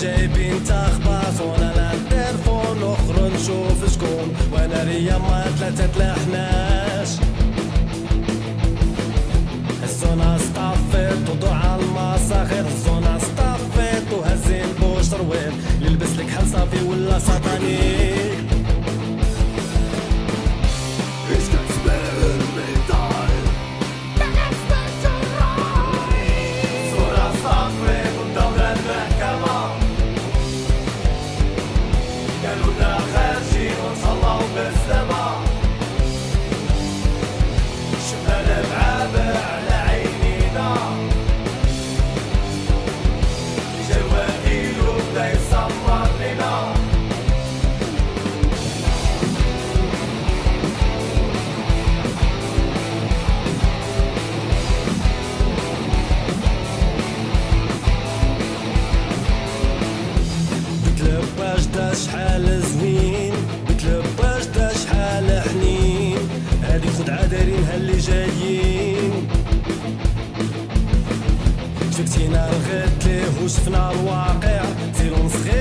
جايبين تخباص ولا لا تلفون اخر نشوف شكون. وأنا ريا ما ثلاثة تلاحناش الزون استافيت وضع المصاخر الزون استافيت وهزين بوش ترويل يلبس لك حل صافي ولا سطانيه melodach جايين شفتينا الغد ليه وشفنا الواقع فيلم صغير